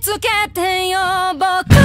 つけてよ僕。